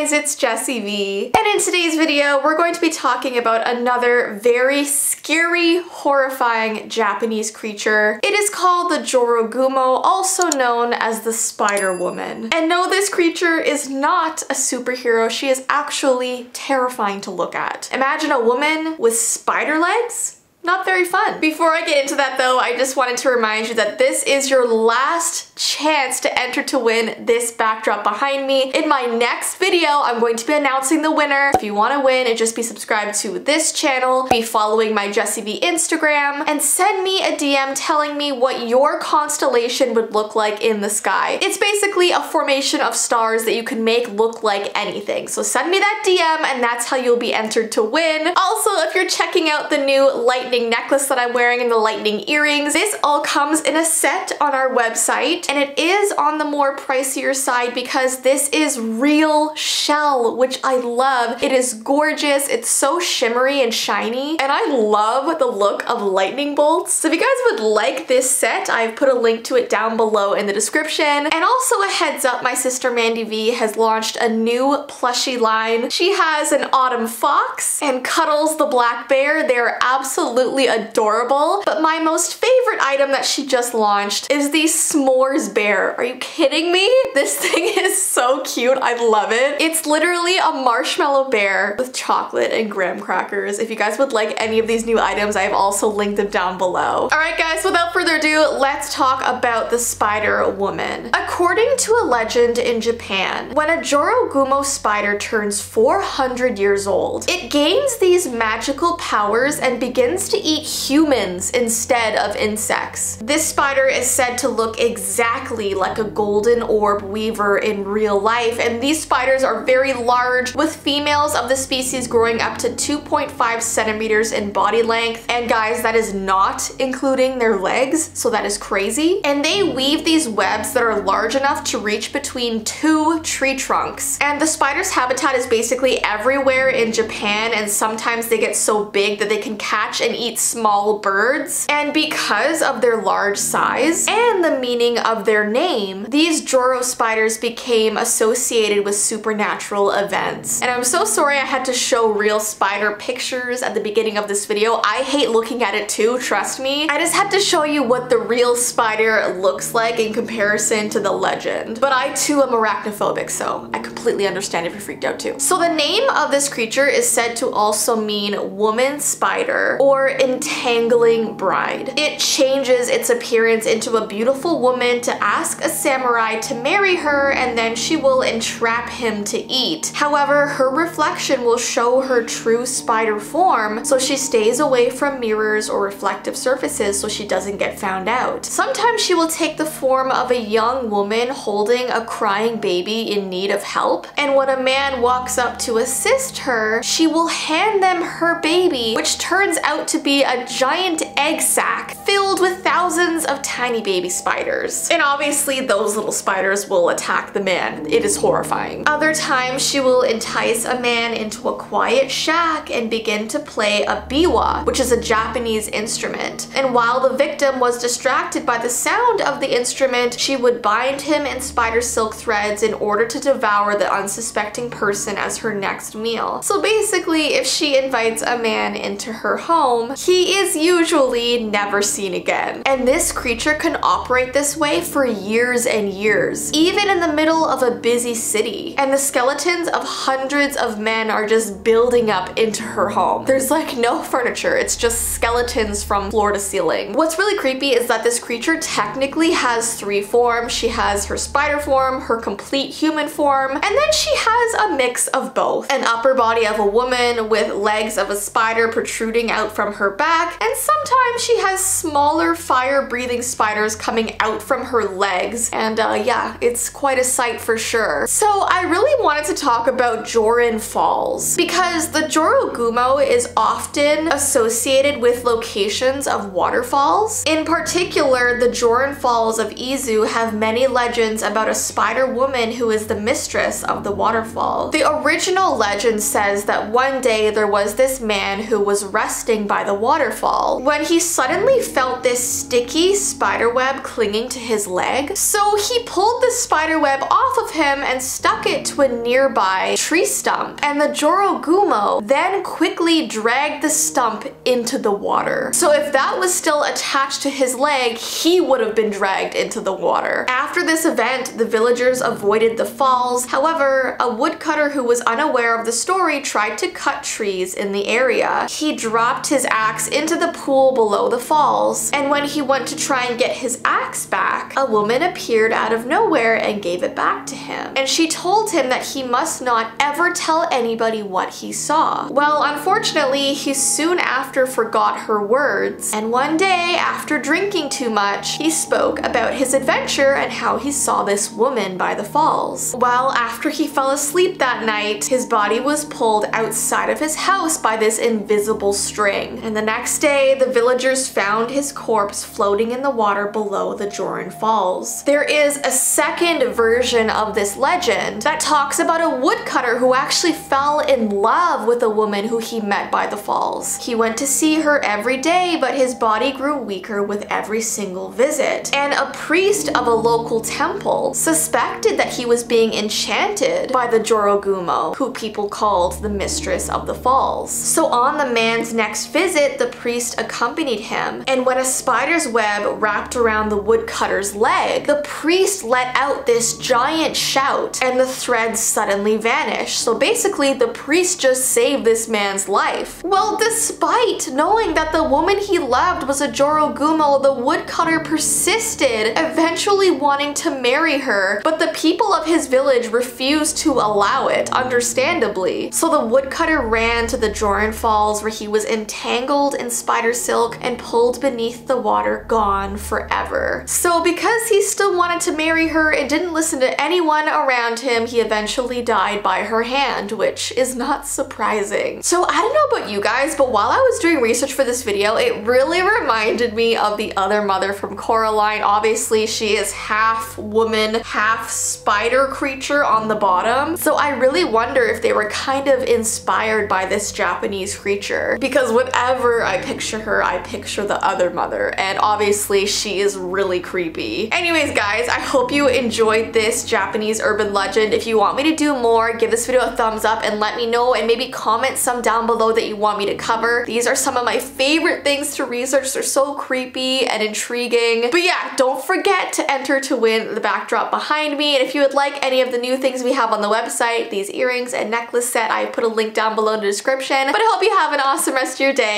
guys, it's Jessii Vee. And in today's video, we're going to be talking about another very scary, horrifying Japanese creature. It is called the Jorogumo, also known as the Spider Woman. And no, this creature is not a superhero. She is actually terrifying to look at. Imagine a woman with spider legs not very fun. Before I get into that though, I just wanted to remind you that this is your last chance to enter to win this backdrop behind me. In my next video, I'm going to be announcing the winner. If you want to win, just be subscribed to this channel, be following my Jessii Vee Instagram, and send me a DM telling me what your constellation would look like in the sky. It's basically a formation of stars that you can make look like anything. So send me that DM and that's how you'll be entered to win. Also, if you're checking out the new lightning lightning necklace that I'm wearing and the lightning earrings. This all comes in a set on our website and it is on the more pricier side because this is real shell, which I love. It is gorgeous. It's so shimmery and shiny and I love the look of lightning bolts. So if you guys would like this set, I've put a link to it down below in the description. And also a heads up, my sister Mandii Vee has launched a new plushie line. She has an autumn fox and Cuddles the black bear. They're absolutely absolutely adorable. But my most favorite item that she just launched is the s'mores bear. Are you kidding me? This thing is so cute. I love it. It's literally a marshmallow bear with chocolate and graham crackers. If you guys would like any of these new items, I have also linked them down below. All right, guys, without further ado, let's talk about the spider woman. According to a legend in Japan, when a Jorogumo spider turns 400 years old, it gains these magical powers and begins to eat humans instead of insects. This spider is said to look exactly like a golden orb weaver in real life, and these spiders are very large, with females of the species growing up to 2.5 centimeters in body length. And guys, that is not including their legs, so that is crazy. And they weave these webs that are large enough to reach between two tree trunks. And the spider's habitat is basically everywhere in Japan, and sometimes they get so big that they can catch and eat small birds. And because of their large size and the meaning of their name, these Joro spiders became associated with supernatural events. And I'm so sorry I had to show real spider pictures at the beginning of this video. I hate looking at it too, trust me. I just had to show you what the real spider looks like in comparison to the legend. But I too am arachnophobic, so I completely understand if you're freaked out too. So the name of this creature is said to also mean woman spider or entangling bride. It changes its appearance into a beautiful woman to ask a samurai to marry her and then she will entrap him to eat. However, her reflection will show her true spider form so she stays away from mirrors or reflective surfaces so she doesn't get found out. Sometimes she will take the form of a young woman holding a crying baby in need of help and when a man walks up to assist her, she will hand them her baby which turns out to be a giant egg sac filled with thousands of tiny baby spiders. And obviously those little spiders will attack the man. It is horrifying. Other times she will entice a man into a quiet shack and begin to play a biwa, which is a Japanese instrument. And while the victim was distracted by the sound of the instrument, she would bind him in spider silk threads in order to devour the unsuspecting person as her next meal. So basically, if she invites a man into her home, he is usually never seen again. And this creature can operate this way for years and years, even in the middle of a busy city. And the skeletons of hundreds of men are just building up into her home. There's like no furniture, it's just skeletons from floor to ceiling. What's really creepy is that this creature technically has three forms. She has her spider form, her complete human form, and then she has a mix of both. An upper body of a woman with legs of a spider protruding out from her back, and sometimes she has smaller fire-breathing spiders coming out from her legs. And uh, yeah, it's quite a sight for sure. So I really wanted to talk about Joran Falls because the Jorogumo is often associated with locations of waterfalls. In particular, the Joran Falls of Izu have many legends about a spider woman who is the mistress of the waterfall. The original legend says that one day there was this man who was resting by the waterfall when he suddenly felt this sticky spiderweb clinging to his leg. So he pulled the spiderweb off of him and stuck it to a nearby tree stump. And the Jorogumo then quickly dragged the stump into the water. So if that was still attached to his leg, he would have been dragged into the water. After this event, the villagers avoided the falls. However, a woodcutter who was unaware of the story tried to cut trees in the area. He dropped his axe into the pool below the falls, and when he went to try and get his axe back, a woman appeared out of nowhere and gave it back to him. And she told him that he must not ever tell anybody what he saw. Well, unfortunately, he soon after forgot her words, and one day, after drinking too much, he spoke about his adventure and how he saw this woman by the falls. Well, after he fell asleep that night, his body was pulled outside of his house by this invisible string. And the next day, the villagers found his corpse floating in the water below the Joran Falls. There is a second version of this legend that talks about a woodcutter who actually fell in love with a woman who he met by the falls. He went to see her every day, but his body grew weaker with every single visit. And a priest of a local temple suspected that he was being enchanted by the Jorogumo, who people called the mistress of the falls. So on the man's next visit, the priest accompanied him, and when a spider's web wrapped around the woodcutter's leg, the priest let out this giant shout, and the threads suddenly vanished. So basically, the priest just saved this man's life. Well, despite knowing that the woman he loved was a Jorogumo, the woodcutter persisted, eventually wanting to marry her, but the people of his village refused to allow it, understandably. So the woodcutter ran to the Joran Falls where he was entangled in spider silk and pulled beneath the water, gone forever. So because he still wanted to marry her and didn't listen to anyone around him, he eventually died by her hand, which is not surprising. So I don't know about you guys, but while I was doing research for this video, it really reminded me of the other mother from Coraline. Obviously, she is half woman, half spider creature on the bottom. So I really wonder if they were kind of inspired by this Japanese creature because whenever I picture her, I picture the other mother and obviously she is really creepy. Anyways guys, I hope you enjoyed this Japanese urban legend. If you want me to do more, give this video a thumbs up and let me know and maybe comment some down below that you want me to cover. These are some of my favorite things to research. They're so creepy and intriguing. But yeah, don't forget to enter to win the backdrop behind me. And if you would like any of the new things we have on the website, these earrings and necklace set, I put a link down below in the description. But I hope you have an awesome rest of your day